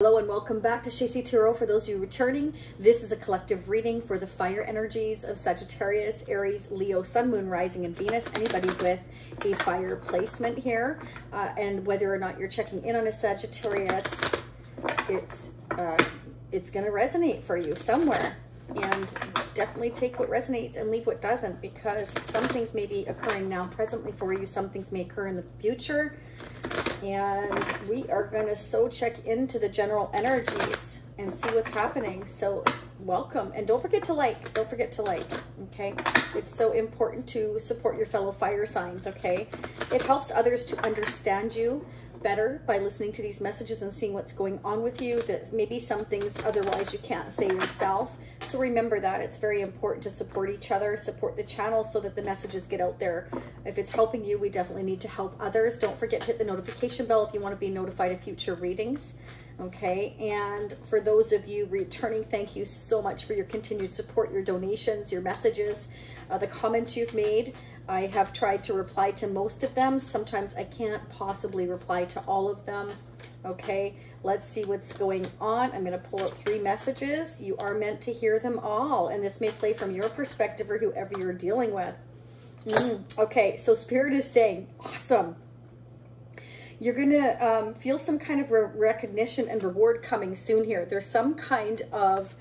Hello and welcome back to Shasie Tarot. For those of you returning, this is a collective reading for the fire energies of Sagittarius, Aries, Leo, Sun, Moon, Rising, and Venus. Anybody with a fire placement here. Uh, and whether or not you're checking in on a Sagittarius, it's, uh, it's going to resonate for you somewhere. And definitely take what resonates and leave what doesn't because some things may be occurring now presently for you. Some things may occur in the future and we are going to so check into the general energies and see what's happening. So welcome. And don't forget to like. Don't forget to like. Okay. It's so important to support your fellow fire signs. Okay. It helps others to understand you better by listening to these messages and seeing what's going on with you that maybe some things otherwise you can't say yourself. So remember that it's very important to support each other, support the channel so that the messages get out there. If it's helping you, we definitely need to help others. Don't forget to hit the notification bell if you want to be notified of future readings. Okay, and for those of you returning, thank you so much for your continued support, your donations, your messages, uh, the comments you've made. I have tried to reply to most of them. Sometimes I can't possibly reply to all of them. Okay, let's see what's going on. I'm going to pull out three messages. You are meant to hear them all, and this may play from your perspective or whoever you're dealing with. Mm, okay, so Spirit is saying, awesome. You're going to um, feel some kind of re recognition and reward coming soon here. There's some kind of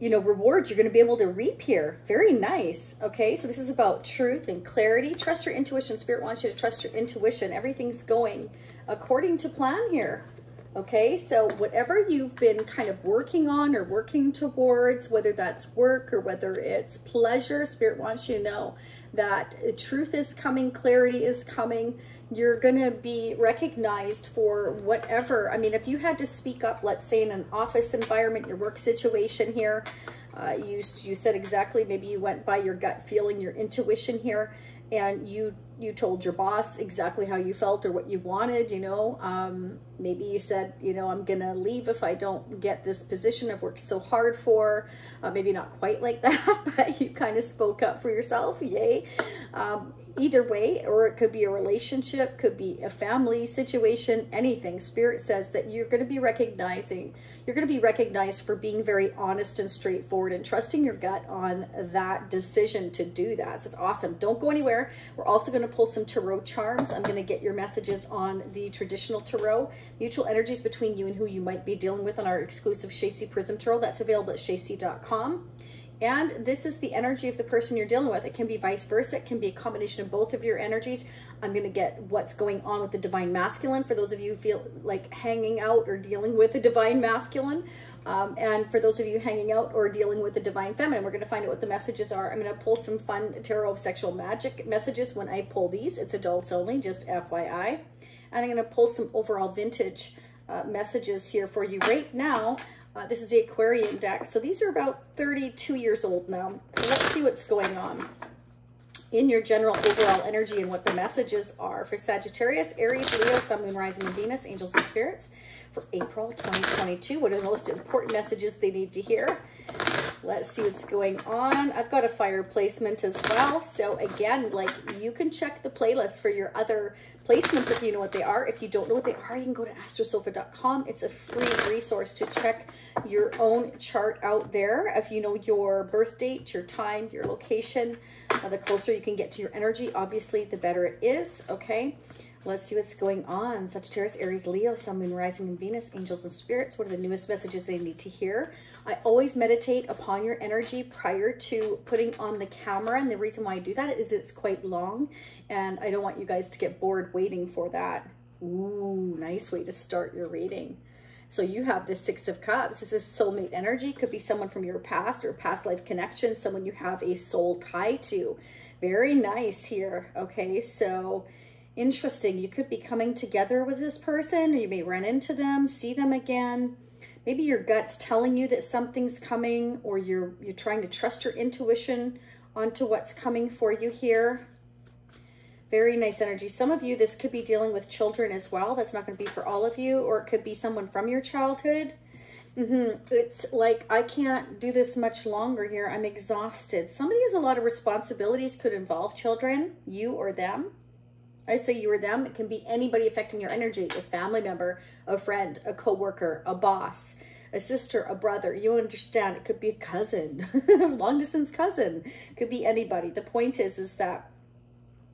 you know, rewards you're going to be able to reap here. Very nice. Okay, so this is about truth and clarity. Trust your intuition. Spirit wants you to trust your intuition. Everything's going according to plan here. Okay, so whatever you've been kind of working on or working towards, whether that's work or whether it's pleasure, Spirit wants you to know that truth is coming, clarity is coming. You're going to be recognized for whatever. I mean, if you had to speak up, let's say in an office environment, your work situation here, uh, you, you said exactly, maybe you went by your gut feeling, your intuition here, and you you told your boss exactly how you felt or what you wanted, you know. Um, maybe you said, you know, I'm going to leave if I don't get this position I've worked so hard for. Uh, maybe not quite like that, but you kind of spoke up for yourself. Yay. Um, either way, or it could be a relationship, could be a family situation, anything. Spirit says that you're going to be recognizing, you're going to be recognized for being very honest and straightforward and trusting your gut on that decision to do that. So it's awesome. Don't go anywhere. We're also going to pull some tarot charms. I'm going to get your messages on the traditional tarot, mutual energies between you and who you might be dealing with on our exclusive Shasie Prism Tarot. That's available at shasie.com. And this is the energy of the person you're dealing with. It can be vice versa. It can be a combination of both of your energies. I'm going to get what's going on with the divine masculine for those of you who feel like hanging out or dealing with a divine masculine. Um, and for those of you hanging out or dealing with the divine feminine, we're going to find out what the messages are. I'm going to pull some fun tarot of sexual magic messages when I pull these. It's adults only, just FYI. And I'm going to pull some overall vintage uh, messages here for you right now. Uh, this is the Aquarian deck. So these are about 32 years old now. So let's see what's going on in your general overall energy and what the messages are for Sagittarius, Aries, Leo, Sun, Moon, Rising, and Venus, Angels and Spirits for April 2022. What are the most important messages they need to hear? Let's see what's going on. I've got a fire placement as well. So again, like you can check the playlist for your other placements if you know what they are. If you don't know what they are, you can go to astrosofa.com. It's a free resource to check your own chart out there. If you know your birth date, your time, your location, uh, the closer you can get to your energy, obviously the better it is, okay? Let's see what's going on. Sagittarius, Aries, Leo, Sun, Moon, Rising, and Venus, Angels and Spirits. What are the newest messages they need to hear? I always meditate upon your energy prior to putting on the camera. And the reason why I do that is it's quite long. And I don't want you guys to get bored waiting for that. Ooh, nice way to start your reading. So you have the Six of Cups. This is soulmate energy. Could be someone from your past or past life connection, someone you have a soul tie to. Very nice here. Okay, so interesting. You could be coming together with this person, or you may run into them, see them again. Maybe your gut's telling you that something's coming, or you're you're trying to trust your intuition onto what's coming for you here. Very nice energy. Some of you, this could be dealing with children as well. That's not going to be for all of you, or it could be someone from your childhood. Mm -hmm. It's like, I can't do this much longer here. I'm exhausted. Somebody has a lot of responsibilities, could involve children, you or them I say you or them. It can be anybody affecting your energy, a family member, a friend, a coworker, a boss, a sister, a brother. You understand. It could be a cousin, long distance cousin. It could be anybody. The point is, is that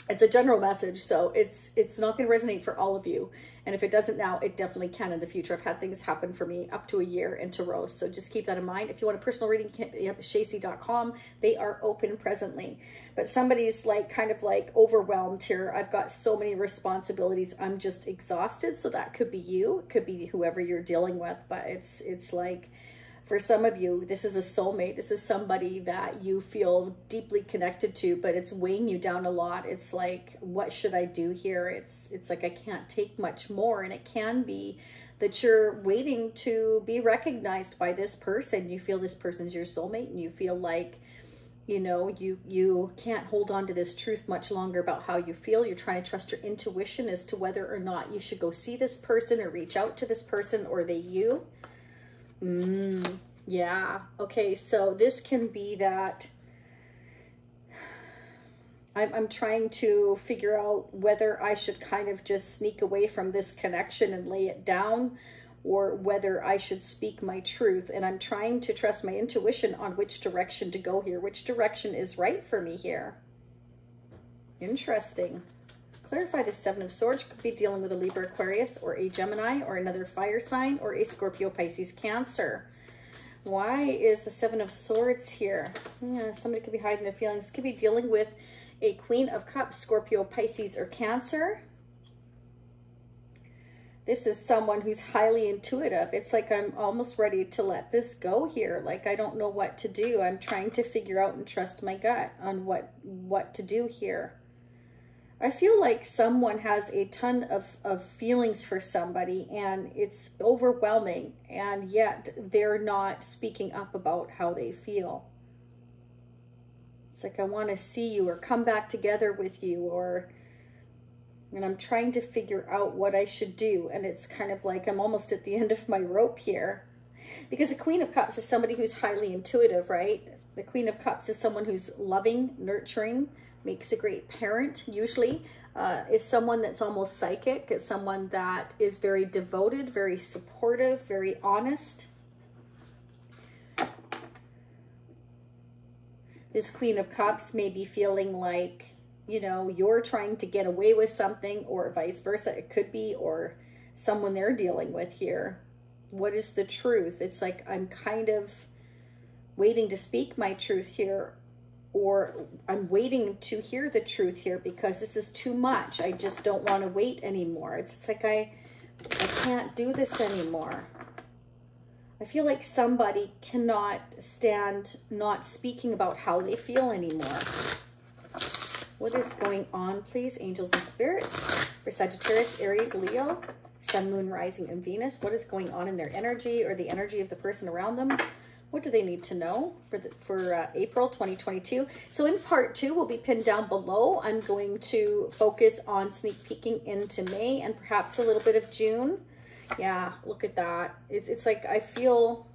it's a general message so it's it's not going to resonate for all of you. And if it doesn't now it definitely can in the future. I've had things happen for me up to a year into row so just keep that in mind. If you want a personal reading shasie.com they are open presently. But somebody's like kind of like overwhelmed here. I've got so many responsibilities. I'm just exhausted so that could be you. It could be whoever you're dealing with but it's it's like for some of you, this is a soulmate. This is somebody that you feel deeply connected to, but it's weighing you down a lot. It's like, what should I do here? It's it's like I can't take much more. And it can be that you're waiting to be recognized by this person. You feel this person's your soulmate and you feel like you know you you can't hold on to this truth much longer about how you feel you're trying to trust your intuition as to whether or not you should go see this person or reach out to this person or they you Mm, yeah. Okay, so this can be that I'm, I'm trying to figure out whether I should kind of just sneak away from this connection and lay it down or whether I should speak my truth. And I'm trying to trust my intuition on which direction to go here, which direction is right for me here. Interesting. Clarify the Seven of Swords could be dealing with a Libra Aquarius or a Gemini or another fire sign or a Scorpio Pisces Cancer. Why is the Seven of Swords here? Yeah, somebody could be hiding their feelings. Could be dealing with a Queen of Cups, Scorpio, Pisces, or Cancer. This is someone who's highly intuitive. It's like I'm almost ready to let this go here. Like I don't know what to do. I'm trying to figure out and trust my gut on what, what to do here. I feel like someone has a ton of, of feelings for somebody and it's overwhelming and yet they're not speaking up about how they feel. It's like, I want to see you or come back together with you or, and I'm trying to figure out what I should do. And it's kind of like, I'm almost at the end of my rope here because the Queen of Cups is somebody who's highly intuitive, right? The Queen of Cups is someone who's loving, nurturing, makes a great parent usually, uh, is someone that's almost psychic, is someone that is very devoted, very supportive, very honest. This Queen of Cups may be feeling like, you know, you're trying to get away with something or vice versa. It could be, or someone they're dealing with here. What is the truth? It's like I'm kind of waiting to speak my truth here or I'm waiting to hear the truth here because this is too much. I just don't want to wait anymore. It's, it's like I, I can't do this anymore. I feel like somebody cannot stand not speaking about how they feel anymore. What is going on, please? Angels and spirits for Sagittarius, Aries, Leo, Sun, Moon, Rising, and Venus. What is going on in their energy or the energy of the person around them? What do they need to know for the, for uh, April 2022? So in part two, will be pinned down below. I'm going to focus on sneak peeking into May and perhaps a little bit of June. Yeah, look at that. It's, it's like I feel,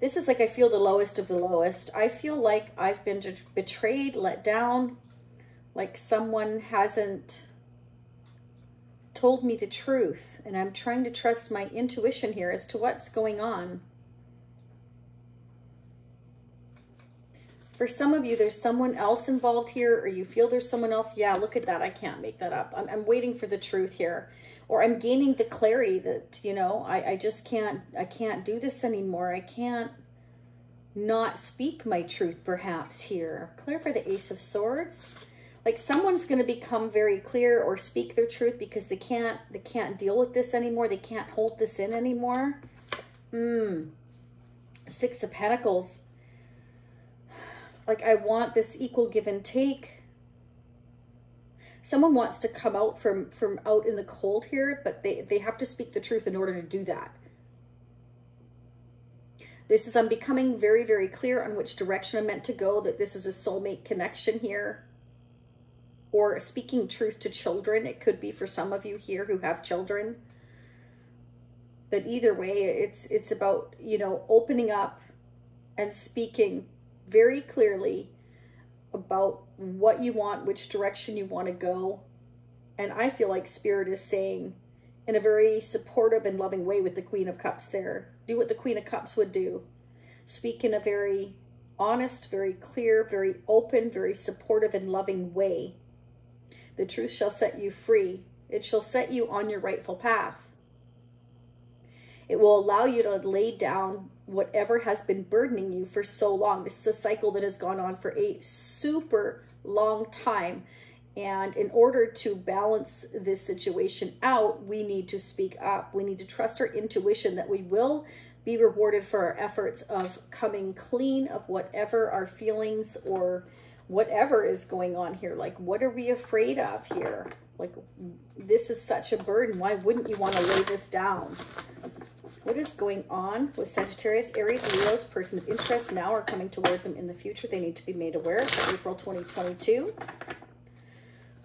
this is like I feel the lowest of the lowest. I feel like I've been betrayed, let down, like someone hasn't told me the truth. And I'm trying to trust my intuition here as to what's going on. For some of you, there's someone else involved here or you feel there's someone else. Yeah, look at that. I can't make that up. I'm, I'm waiting for the truth here. Or I'm gaining the clarity that, you know, I, I just can't, I can't do this anymore. I can't not speak my truth perhaps here. Clear for the Ace of Swords. Like someone's going to become very clear or speak their truth because they can't, they can't deal with this anymore. They can't hold this in anymore. Hmm. Six of Pentacles like I want this equal give and take. Someone wants to come out from, from out in the cold here, but they, they have to speak the truth in order to do that. This is, I'm becoming very, very clear on which direction I'm meant to go, that this is a soulmate connection here. Or speaking truth to children. It could be for some of you here who have children. But either way, it's, it's about, you know, opening up and speaking very clearly about what you want, which direction you want to go, And I feel like Spirit is saying, in a very supportive and loving way with the Queen of Cups there, do what the Queen of Cups would do. Speak in a very honest, very clear, very open, very supportive and loving way. The truth shall set you free. It shall set you on your rightful path. It will allow you to lay down whatever has been burdening you for so long. This is a cycle that has gone on for a super long time. And in order to balance this situation out, we need to speak up. We need to trust our intuition that we will be rewarded for our efforts of coming clean of whatever our feelings or whatever is going on here. Like, what are we afraid of here? Like, this is such a burden. Why wouldn't you want to lay this down? What is going on with Sagittarius, Aries, Leo's person of interest now are coming toward them in the future? They need to be made aware for April 2022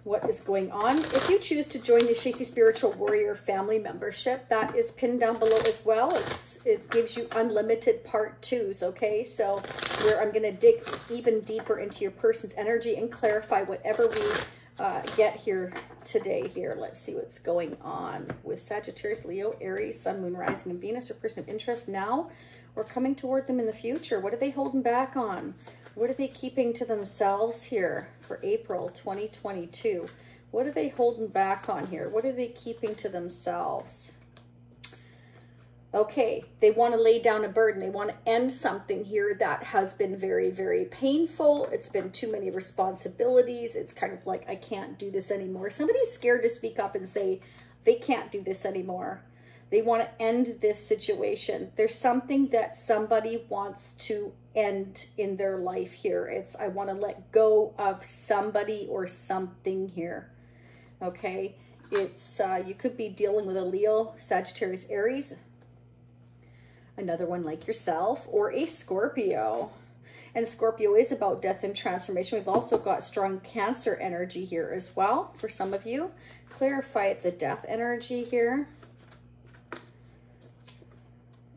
what is going on. If you choose to join the Shasie Spiritual Warrior family membership, that is pinned down below as well. It's, it gives you unlimited part twos, okay? So where I'm going to dig even deeper into your person's energy and clarify whatever we uh, get here today here. Let's see what's going on with Sagittarius, Leo, Aries, Sun, Moon, Rising, and Venus, or person of interest now or coming toward them in the future. What are they holding back on? What are they keeping to themselves here for April 2022? What are they holding back on here? What are they keeping to themselves? Okay, they want to lay down a burden. They want to end something here that has been very, very painful. It's been too many responsibilities. It's kind of like, I can't do this anymore. Somebody's scared to speak up and say they can't do this anymore. They want to end this situation. There's something that somebody wants to end in their life here. It's, I want to let go of somebody or something here. Okay. It's, uh, you could be dealing with a Leo, Sagittarius, Aries, another one like yourself, or a Scorpio. And Scorpio is about death and transformation. We've also got strong Cancer energy here as well for some of you. Clarify the death energy here.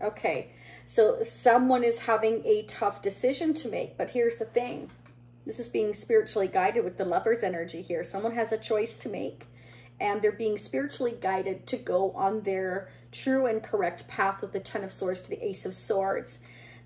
Okay, so someone is having a tough decision to make, but here's the thing. This is being spiritually guided with the lover's energy here. Someone has a choice to make and they're being spiritually guided to go on their true and correct path with the Ten of Swords to the Ace of Swords.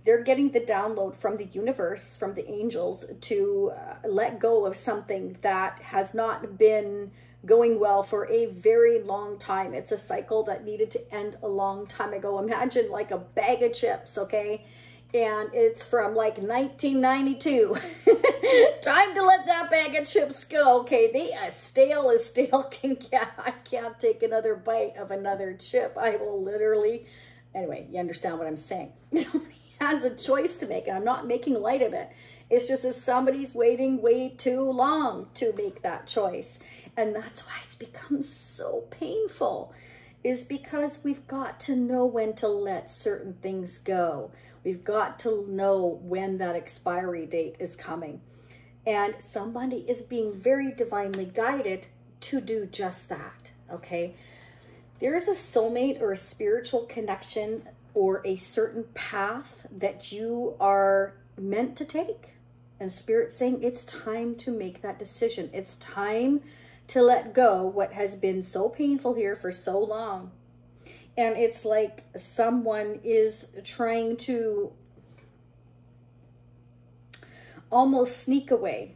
They're getting the download from the universe, from the angels, to uh, let go of something that has not been going well for a very long time. It's a cycle that needed to end a long time ago. Imagine like a bag of chips, okay? And it's from like 1992. time to let that bag of chips go. Okay, they as stale as stale can get. I can't take another bite of another chip. I will literally, anyway, you understand what I'm saying. Somebody has a choice to make and I'm not making light of it. It's just that somebody's waiting way too long to make that choice. And that's why it's become so painful is because we've got to know when to let certain things go. We've got to know when that expiry date is coming. And somebody is being very divinely guided to do just that, okay? There is a soulmate or a spiritual connection or a certain path that you are meant to take. And Spirit saying it's time to make that decision. It's time to let go what has been so painful here for so long. And it's like someone is trying to almost sneak away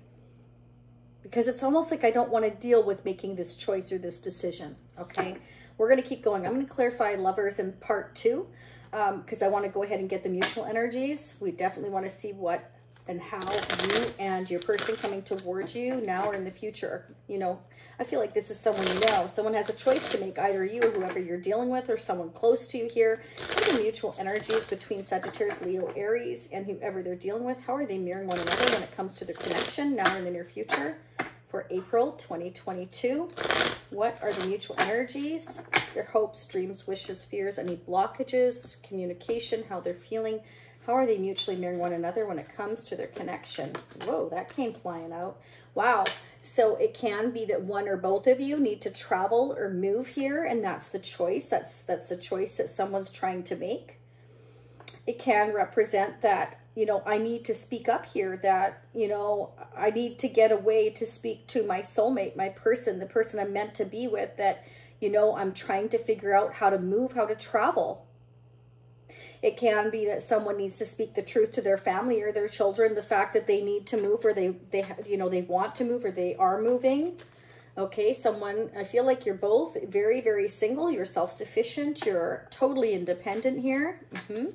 because it's almost like I don't want to deal with making this choice or this decision. Okay, we're going to keep going. I'm going to clarify lovers in part two because um, I want to go ahead and get the mutual energies. We definitely want to see what and how you and your person coming towards you now or in the future, you know, I feel like this is someone you know. Someone has a choice to make, either you or whoever you're dealing with or someone close to you here. What are the mutual energies between Sagittarius, Leo, Aries, and whoever they're dealing with? How are they mirroring one another when it comes to the connection now or in the near future? For April 2022, what are the mutual energies? Their hopes, dreams, wishes, fears, any blockages, communication, how they're feeling, how are they mutually mirroring one another when it comes to their connection? Whoa, that came flying out. Wow. So it can be that one or both of you need to travel or move here, and that's the choice. That's that's a choice that someone's trying to make. it can represent that you know, I need to speak up here that, you know, I need to get away to speak to my soulmate, my person, the person I'm meant to be with, that, you know, I'm trying to figure out how to move, how to travel. It can be that someone needs to speak the truth to their family or their children, the fact that they need to move or they, they you know, they want to move or they are moving. Okay, someone, I feel like you're both very, very single. You're self-sufficient. You're totally independent here. Mm -hmm.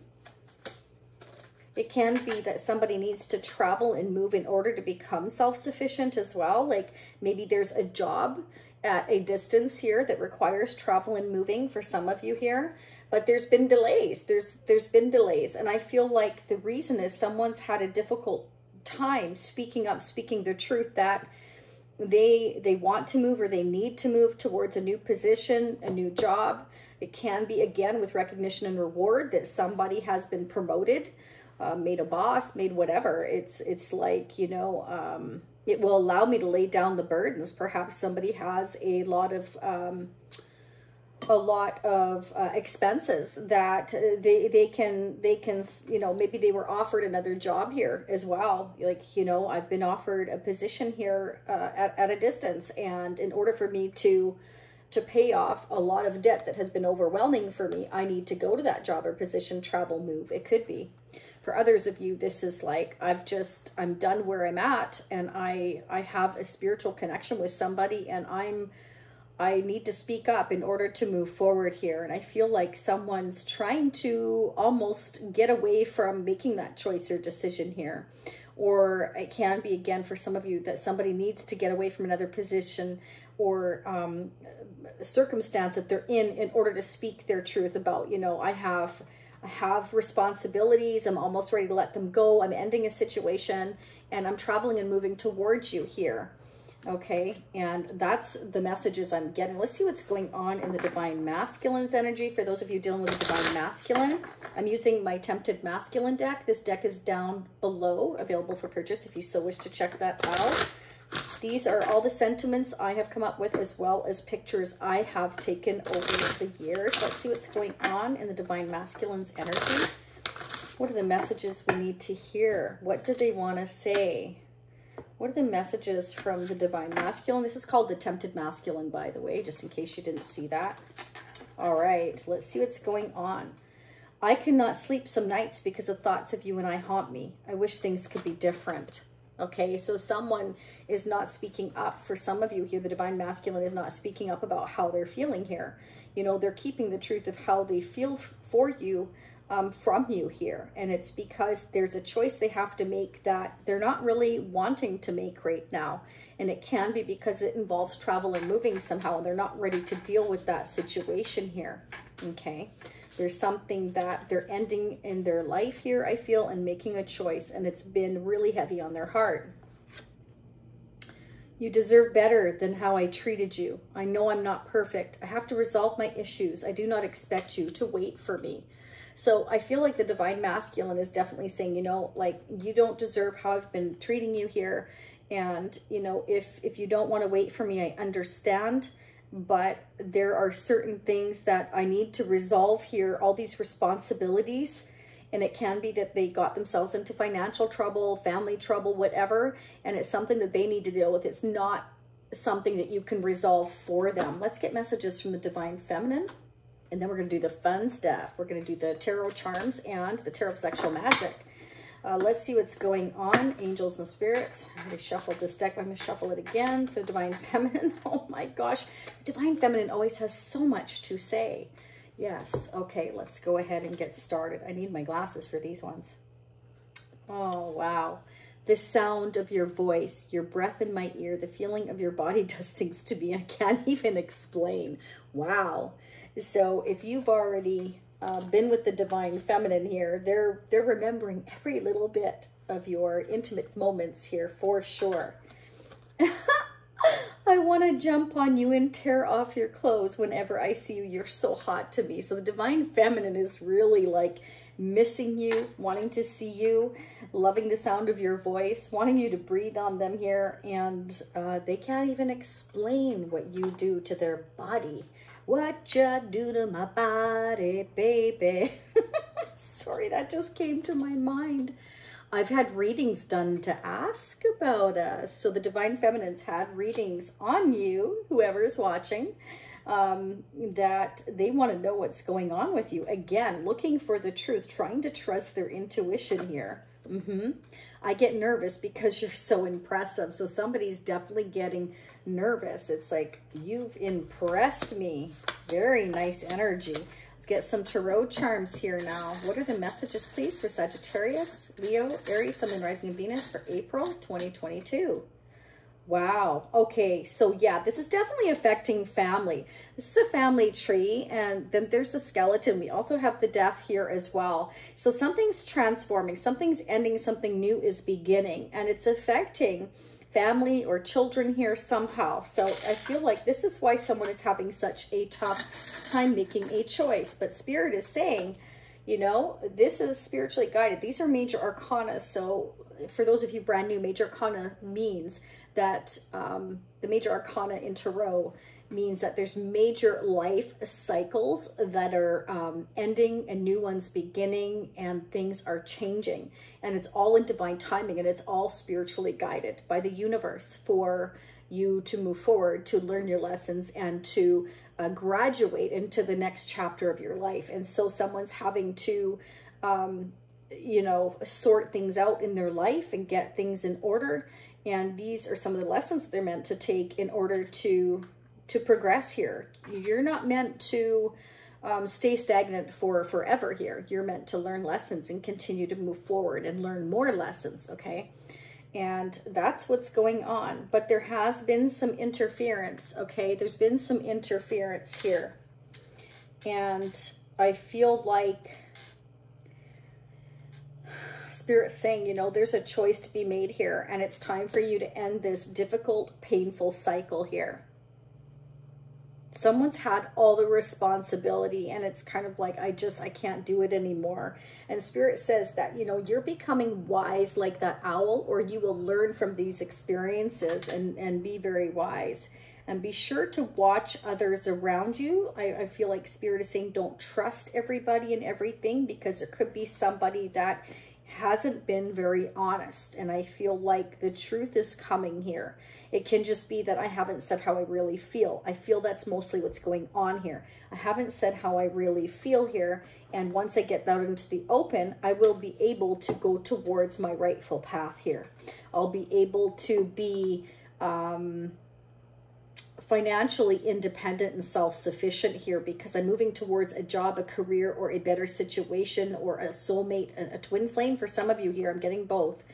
It can be that somebody needs to travel and move in order to become self-sufficient as well. Like maybe there's a job at a distance here that requires travel and moving for some of you here. But there's been delays. There's There's been delays. And I feel like the reason is someone's had a difficult time speaking up, speaking the truth that they they want to move or they need to move towards a new position, a new job. It can be, again, with recognition and reward that somebody has been promoted uh, made a boss, made whatever. It's it's like, you know, um, it will allow me to lay down the burdens. Perhaps somebody has a lot of um, a lot of uh, expenses that they they can they can you know maybe they were offered another job here as well. Like you know I've been offered a position here uh, at, at a distance. And in order for me to to pay off a lot of debt that has been overwhelming for me I need to go to that job or position travel move. It could be. For others of you, this is like, I've just, I'm done where I'm at. And I, I have a spiritual connection with somebody. And I'm, I need to speak up in order to move forward here. And I feel like someone's trying to almost get away from making that choice or decision here. Or it can be, again, for some of you, that somebody needs to get away from another position or um, circumstance that they're in in order to speak their truth about, you know, I have I have responsibilities. I'm almost ready to let them go. I'm ending a situation and I'm traveling and moving towards you here. Okay, and that's the messages I'm getting. Let's see what's going on in the Divine Masculine's energy. For those of you dealing with the Divine Masculine, I'm using my Tempted Masculine deck. This deck is down below, available for purchase if you so wish to check that out. These are all the sentiments I have come up with as well as pictures I have taken over the years. Let's see what's going on in the Divine Masculine's energy. What are the messages we need to hear? What do they want to say? What are the messages from the Divine Masculine? This is called the Tempted Masculine, by the way, just in case you didn't see that. All right, let's see what's going on. I cannot sleep some nights because the thoughts of you and I haunt me. I wish things could be different. Okay, so someone is not speaking up. For some of you here, the Divine Masculine is not speaking up about how they're feeling here. You know, they're keeping the truth of how they feel for you um, from you here. And it's because there's a choice they have to make that they're not really wanting to make right now. And it can be because it involves travel and moving somehow, and they're not ready to deal with that situation here. Okay. There's something that they're ending in their life here, I feel, and making a choice, and it's been really heavy on their heart. You deserve better than how I treated you. I know I'm not perfect. I have to resolve my issues. I do not expect you to wait for me. So I feel like the divine masculine is definitely saying, you know, like you don't deserve how I've been treating you here. And, you know, if, if you don't want to wait for me, I understand but there are certain things that I need to resolve here, all these responsibilities. And it can be that they got themselves into financial trouble, family trouble, whatever. And it's something that they need to deal with. It's not something that you can resolve for them. Let's get messages from the Divine Feminine. And then we're going to do the fun stuff. We're going to do the Tarot Charms and the Tarot Sexual Magic. Uh, let's see what's going on. Angels and spirits. I already shuffled this deck. I'm going to shuffle it again for the Divine Feminine. Oh my gosh. The Divine Feminine always has so much to say. Yes. Okay, let's go ahead and get started. I need my glasses for these ones. Oh, wow. The sound of your voice, your breath in my ear, the feeling of your body does things to me I can't even explain. Wow. So if you've already uh, been with the divine feminine here, they're they're remembering every little bit of your intimate moments here for sure. I want to jump on you and tear off your clothes whenever I see you. You're so hot to me. So the divine feminine is really like missing you, wanting to see you, loving the sound of your voice, wanting you to breathe on them here. And uh, they can't even explain what you do to their body what you do to my body, baby. Sorry, that just came to my mind. I've had readings done to ask about us. So the Divine Feminines had readings on you, whoever is watching, um, that they want to know what's going on with you. Again, looking for the truth, trying to trust their intuition here. Mm -hmm. I get nervous because you're so impressive. So somebody's definitely getting nervous. It's like, you've impressed me. Very nice energy. Let's get some tarot charms here now. What are the messages, please, for Sagittarius, Leo, Aries, Sun, Rising, and Venus for April 2022? Wow. Okay. So yeah, this is definitely affecting family. This is a family tree and then there's the skeleton. We also have the death here as well. So something's transforming, something's ending, something new is beginning and it's affecting family or children here somehow. So I feel like this is why someone is having such a tough time making a choice. But Spirit is saying, you know, this is spiritually guided. These are major arcana. So for those of you brand new, major arcana means that um, the major arcana in tarot means that there's major life cycles that are um, ending and new ones beginning and things are changing. And it's all in divine timing and it's all spiritually guided by the universe for you to move forward, to learn your lessons and to uh, graduate into the next chapter of your life. And so someone's having to um, you know, sort things out in their life and get things in order. And these are some of the lessons they're meant to take in order to to progress here. You're not meant to um, stay stagnant for forever here. You're meant to learn lessons and continue to move forward and learn more lessons, okay? And that's what's going on. But there has been some interference, okay? There's been some interference here. And I feel like Spirit saying, you know, there's a choice to be made here and it's time for you to end this difficult, painful cycle here. Someone's had all the responsibility and it's kind of like, I just, I can't do it anymore. And Spirit says that, you know, you're becoming wise like that owl or you will learn from these experiences and, and be very wise. And be sure to watch others around you. I, I feel like Spirit is saying don't trust everybody and everything because there could be somebody that hasn't been very honest. And I feel like the truth is coming here. It can just be that I haven't said how I really feel. I feel that's mostly what's going on here. I haven't said how I really feel here. And once I get that into the open, I will be able to go towards my rightful path here. I'll be able to be... Um, financially independent and self-sufficient here because I'm moving towards a job, a career, or a better situation, or a soulmate, a, a twin flame. For some of you here, I'm getting both.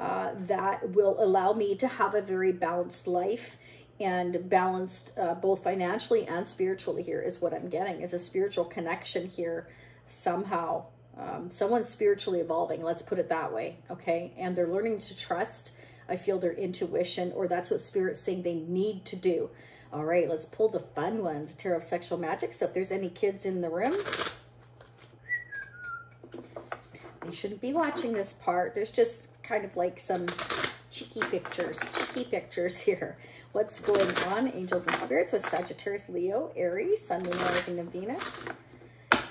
Uh, that will allow me to have a very balanced life and balanced uh, both financially and spiritually here is what I'm getting is a spiritual connection here somehow. Um, someone's spiritually evolving, let's put it that way, okay? And they're learning to trust, I feel their intuition, or that's what Spirit's saying they need to do. All right, let's pull the fun ones, Tarot of Sexual Magic. So if there's any kids in the room, they shouldn't be watching this part. There's just kind of like some cheeky pictures, cheeky pictures here. What's going on, angels and spirits, with Sagittarius, Leo, Aries, Sun, Moon, Rising, and Venus.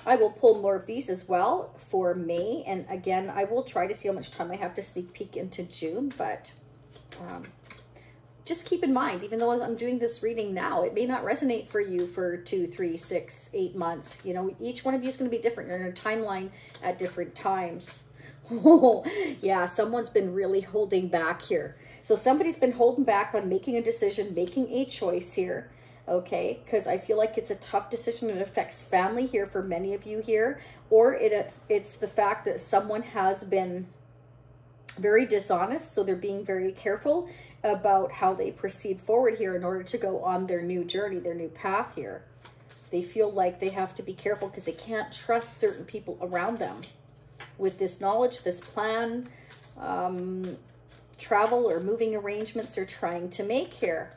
I will pull more of these as well for May. And again, I will try to see how much time I have to sneak peek into June, but um, just keep in mind, even though I'm doing this reading now, it may not resonate for you for two, three, six, eight months. You know, each one of you is going to be different. You're in a timeline at different times. Oh, yeah, someone's been really holding back here. So somebody's been holding back on making a decision, making a choice here okay because i feel like it's a tough decision it affects family here for many of you here or it it's the fact that someone has been very dishonest so they're being very careful about how they proceed forward here in order to go on their new journey, their new path here. They feel like they have to be careful because they can't trust certain people around them. With this knowledge, this plan, um, travel or moving arrangements they're trying to make here.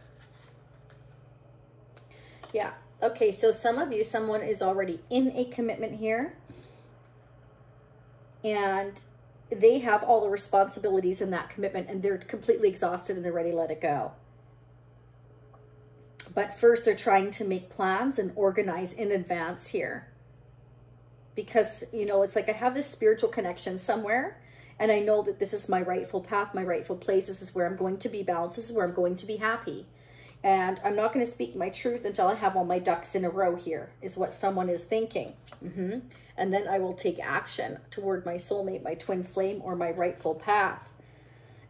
Yeah. Okay, so some of you, someone is already in a commitment here. And they have all the responsibilities in that commitment and they're completely exhausted and they're ready to let it go. But first, they're trying to make plans and organize in advance here. because, you know, it's like I have this spiritual connection somewhere and I know that this is my rightful path, my rightful place. This is where I'm going to be balanced. This is where I'm going to be happy. And I'm not going to speak my truth until I have all my ducks in a row here, is what someone is thinking. Mm -hmm. And then I will take action toward my soulmate, my twin flame, or my rightful path.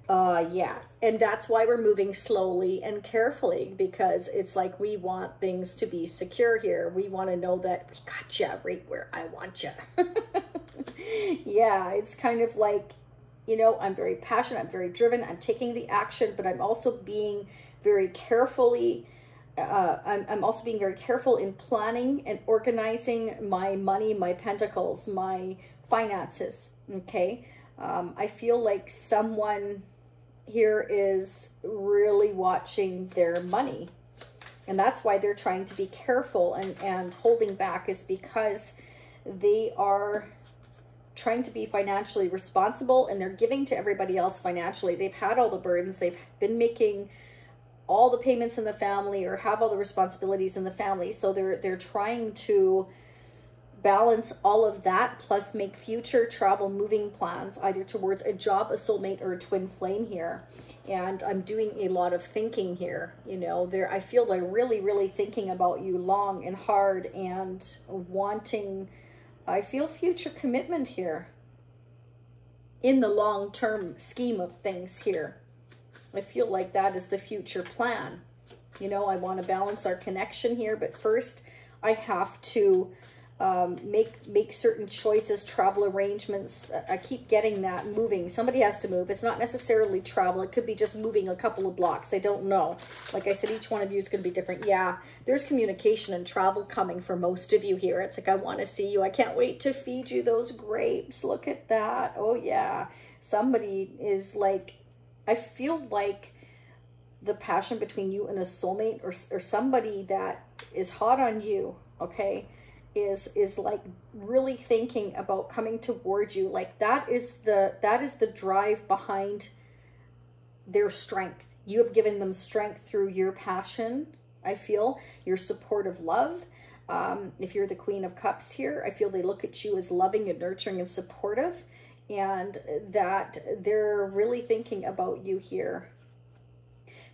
Uh, yeah. And that's why we're moving slowly and carefully because it's like we want things to be secure here. We want to know that we got you right where I want you. yeah, it's kind of like, you know, I'm very passionate. I'm very driven. I'm taking the action, but I'm also being very carefully uh, I'm, I'm also being very careful in planning and organizing my money, my pentacles, my finances. Okay. Um, I feel like someone here is really watching their money. And that's why they're trying to be careful and, and holding back is because they are trying to be financially responsible and they're giving to everybody else financially. They've had all the burdens. They've been making all the payments in the family or have all the responsibilities in the family. So they're they're trying to balance all of that plus make future travel moving plans either towards a job, a soulmate, or a twin flame here. And I'm doing a lot of thinking here. You know, there I feel they're really, really thinking about you long and hard and wanting, I feel future commitment here in the long-term scheme of things here. I feel like that is the future plan. You know, I want to balance our connection here, but first I have to um, make make certain choices, travel arrangements. I keep getting that moving. Somebody has to move. It's not necessarily travel. It could be just moving a couple of blocks. I don't know. Like I said, each one of you is going to be different. Yeah, there's communication and travel coming for most of you here. It's like, I want to see you. I can't wait to feed you those grapes. Look at that. Oh, yeah. Somebody is like, I feel like the passion between you and a soulmate or, or somebody that is hot on you, okay, is is like really thinking about coming towards you. Like that is the that is the drive behind their strength. You have given them strength through your passion i feel your supportive love. Um, if you're the queen of cups here i feel they look at you as loving and nurturing and supportive and that they're really thinking about you here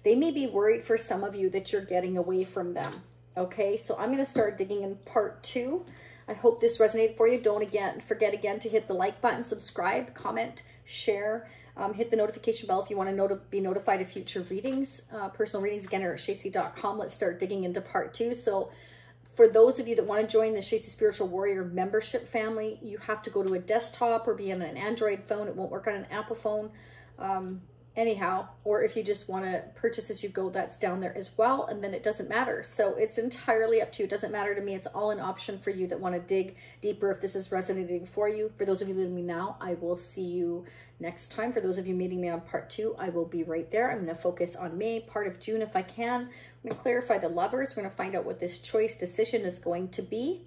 they may be worried for some of you that you're getting away from them Okay, so I'm going to start digging in part two. I hope this resonated for you. Don't again forget again to hit the like button, subscribe, comment, share, um, hit the notification bell if you want to not be notified of future readings. Uh, personal readings again are at shasie.com. Let's start digging into part two. So for those of you that want to join the Shasie Spiritual Warrior membership family, you have to go to a desktop or be on an Android phone. It won't work on an Apple phone. Um, anyhow, or if you just want to purchase as you go, that's down there as well. And then it doesn't matter. So it's entirely up to you. It doesn't matter to me. It's all an option for you that want to dig deeper if this is resonating for you. For those of you leaving me now, I will see you next time. For those of you meeting me on part two, I will be right there. I'm going to focus on May, part of June if I can. I'm going to clarify the lovers. We're going to find out what this choice decision is going to be.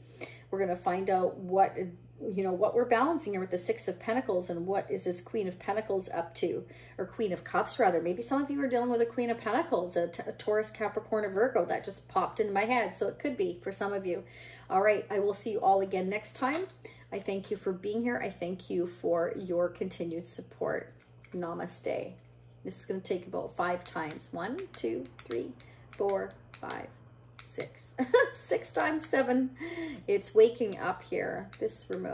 We're going to find out what you know, what we're balancing here with the Six of Pentacles and what is this Queen of Pentacles up to, or Queen of Cups rather. Maybe some of you are dealing with a Queen of Pentacles, a, a Taurus, Capricorn, or Virgo. That just popped into my head, so it could be for some of you. All right, I will see you all again next time. I thank you for being here. I thank you for your continued support. Namaste. This is going to take about five times. One, two, three, four, five six. six times seven. It's waking up here, this remote.